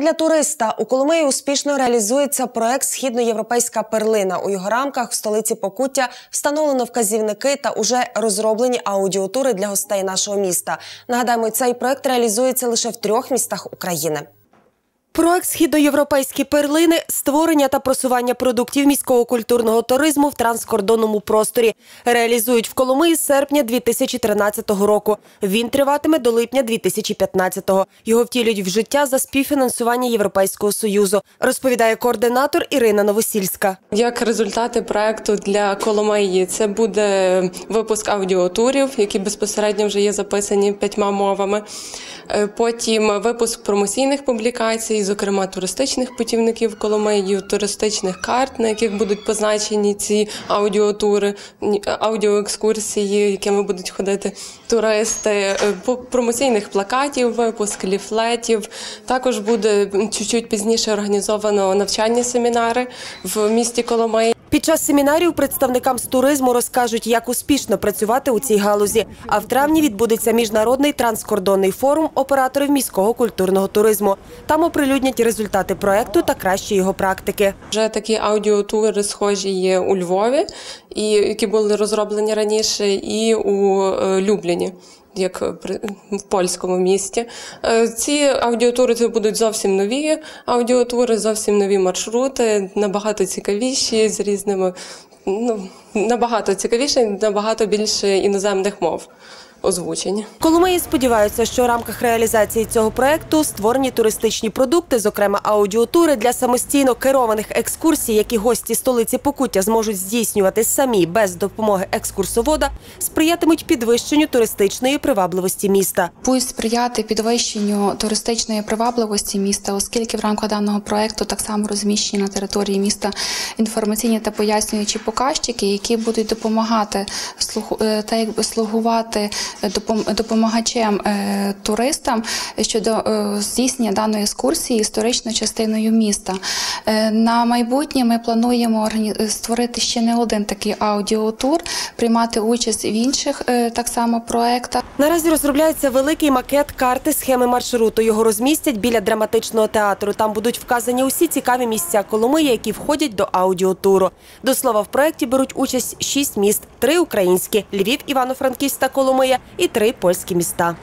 Для туриста у Коломиї успішно реалізується проект Східноєвропейська перлина. У його рамках в столиці Покуття встановлено вказівники та уже розроблені аудіотури для гостей нашого міста. Нагадаємо, цей проект реалізується лише в трьох містах України. Проект Східноєвропейські перлини створення та просування продуктів міського культурного туризму в транскордонному просторі реалізують в Коломиї з серпня 2013 року. Він триватиме до липня 2015-го. Його втілюють в життя за співфінансування Європейського союзу, розповідає координатор Ірина Новосільська. Як результати проекту для Коломиї, це буде випуск аудіотурів, які безпосередньо вже є записані п'ятьма мовами. Е, Потім випуск промоційних публікацій, зокрема туристичних путівників коломиїв, туристичних карт, на яких будуть позначені ці аудіотури, ні- аудіоекскурсії, якими будуть ходити туристи, е, промоційних плакатів, випуск ліфлетів. Також буде чуть-чуть пізніше організовано навчальні семінари в місті Коломиї. Під час семінарів представникам з туризму розкажуть, як успішно працювати у цій галузі. А в травні відбудеться міжнародний транскордонний форум операторів міського культурного туризму. Там оприлюднять результати проекту та кращі його практики. Вже такі аудіотури схожі є у Львові, які були розроблені раніше, і у е, Любліні. Як при- в польському місті. Е, Ці аудіотури це будуть зовсім нові аудіотури, зовсім нові маршрути, набагато цікавіші з різними, ну набагато цікавіші, набагато більше іноземних мов озвучені. Коломиї сподіваються, що в рамках реалізації цього проекту створені туристичні продукти, зокрема аудіотури для самостійно керованих екскурсій, які гості столиці Покуття зможуть здійснювати самі без допомоги екскурсовода, сприятимуть підвищенню туристичної привабливості міста. будуть сприяти підвищенню туристичної привабливості міста, оскільки в рамках даного проекту так само розміщені на території міста інформаційні та пояснюючі показчики, які будуть допомагати слугу- е, та якби слугувати допомагачем е, туристам щодо е, здійснення даної екскурсії історичною частиною міста. Е, На майбутнє ми плануємо створити ще не один такий аудіотур, приймати участь в інших так само проектах. Наразі розробляється великий макет карти схеми маршруту. Його розмістять біля драматичного театру. Там будуть вказані усі цікаві місця Коломиї, які входять до аудіотуру. До слова, в проєкті беруть участь шість міст: три українські Львів, Івано-Франківськ та Коломия і три польські міста.